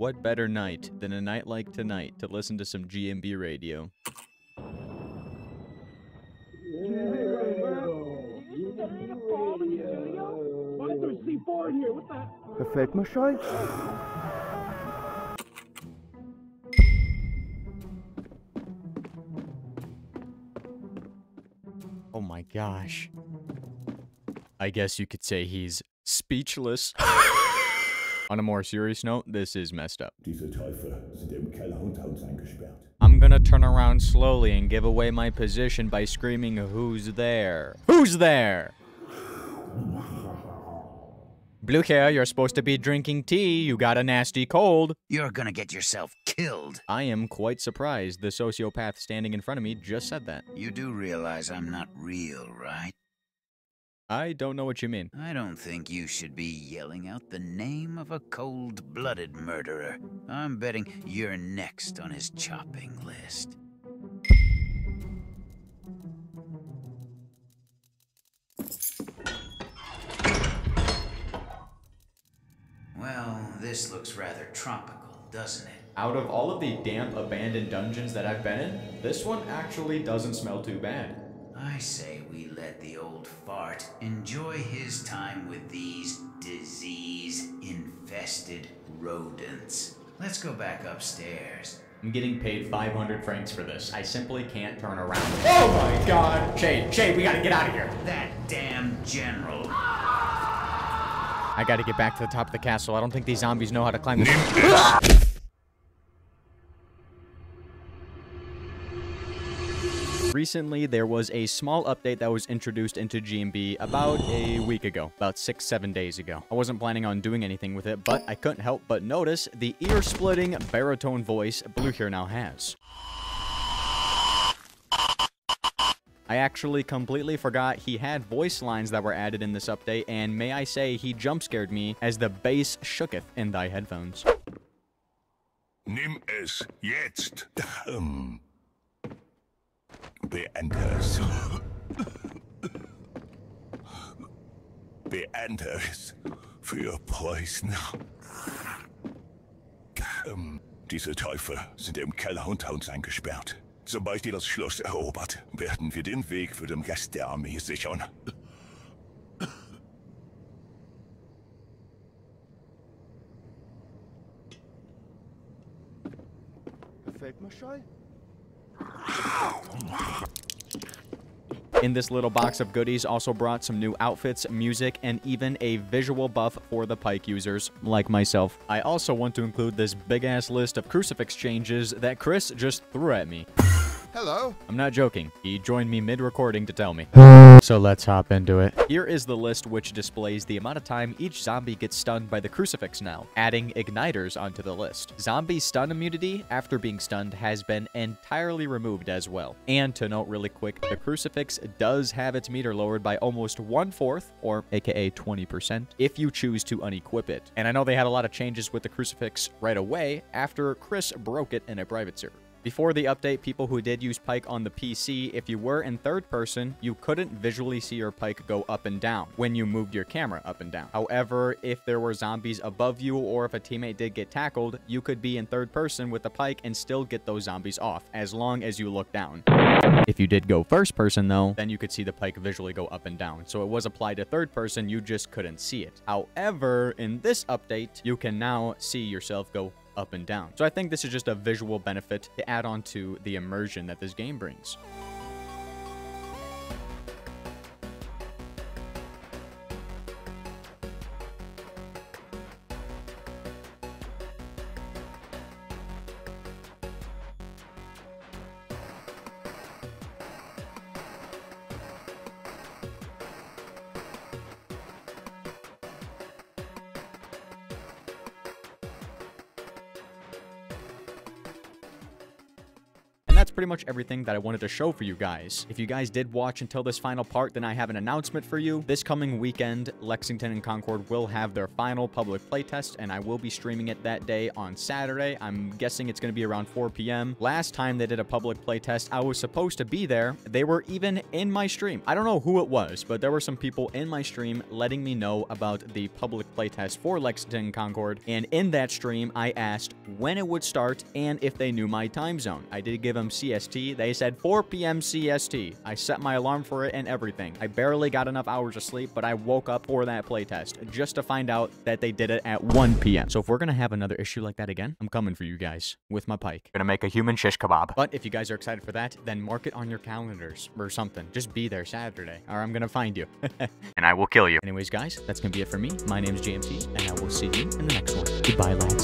What better night than a night like tonight to listen to some G&B radio? Gefällt mir schon. Oh my gosh. I guess you could say he's speechless. On a more serious note, this is messed up. Diese Teufel sind im Keller unter uns eingesperrt. I'm gonna turn around slowly and give away my position by screaming, Who's there? Who's there? Blücher, you're supposed to be drinking tea. You got a nasty cold. You're gonna get yourself killed. I am quite surprised the sociopath standing in front of me just said that. You do realize I'm not real, right? I don't know what you mean. I don't think you should be yelling out the name of a cold blooded murderer. I'm betting you're next on his chopping list. Well, this looks rather tropical, doesn't it? Out of all of the damp, abandoned dungeons that I've been in, this one actually doesn't smell too bad. I say we let the old fart enjoy his time with these disease infested rodents. Let's go back upstairs. I'm getting paid 500 francs for this. I simply can't turn around. Oh my god! Shade, Shade, we gotta get out of here. That damn general. I gotta get back to the top of the castle. I don't think these zombies know how to climb this. Ah! Recently, there was a small update that was introduced into G&B about a week ago, about six, seven days ago. I wasn't planning on doing anything with it, but I couldn't help but notice the ear-splitting baritone voice Blücher now has. I actually completely forgot he had voice lines that were added in this update, and may I say, he jump scared me as the bass shooketh in thy headphones. Nimm es jetzt. Beende es. Beende es für Preußen. Hm. Diese Teufel sind im Keller unter uns eingesperrt. Sobald ihr das Schloss erobert, werden wir den Weg für den Rest der Armee sichern. Schon. In this little box of goodies also brought some new outfits, music, and even a visual buff for the Pike users, like myself. I also want to include this big-ass list of crucifix changes that Chris just threw at me. Hello. I'm not joking. He joined me mid-recording to tell me. So let's hop into it. Here is the list which displays the amount of time each zombie gets stunned by the crucifix now, adding igniters onto the list. Zombie stun immunity after being stunned has been entirely removed as well. And to note really quick, the crucifix does have its meter lowered by almost one-fourth, or aka 20%, if you choose to unequip it. And I know they had a lot of changes with the crucifix right away after Chris broke it in a private server. Before the update, people who did use Pike on the PC, if you were in third person, you couldn't visually see your Pike go up and down when you moved your camera up and down. However, if there were zombies above you or if a teammate did get tackled, you could be in third person with the Pike and still get those zombies off, as long as you look down. If you did go first person though, then you could see the Pike visually go up and down. So it was applied to third person, you just couldn't see it. However, in this update, you can now see yourself go up and down. So I think this is just a visual benefit to add on to the immersion that this game brings. Pretty much everything that I wanted to show for you guys. If you guys did watch until this final part, then I have an announcement for you. This coming weekend, Lexington and Concord will have their final public playtest, and I will be streaming it that day on Saturday. I'm guessing it's going to be around 4 p.m. Last time they did a public playtest, I was supposed to be there. They were even in my stream. I don't know who it was, but there were some people in my stream letting me know about the public playtest for Lexington and Concord. And in that stream, I asked when it would start and if they knew my time zone. I did give them. They said 4 p.m. CST. I set my alarm for it and everything. I barely got enough hours of sleep, but I woke up for that playtest just to find out that they did it at 1 p.m. So if we're gonna have another issue like that again, I'm coming for you guys with my pike. Gonna make a human shish kebab. But if you guys are excited for that, then mark it on your calendars or something. Just be there Saturday, or I'm gonna find you. and I will kill you. Anyways, guys, that's gonna be it for me. My name is JMT, and I will see you in the next one. Goodbye, lads.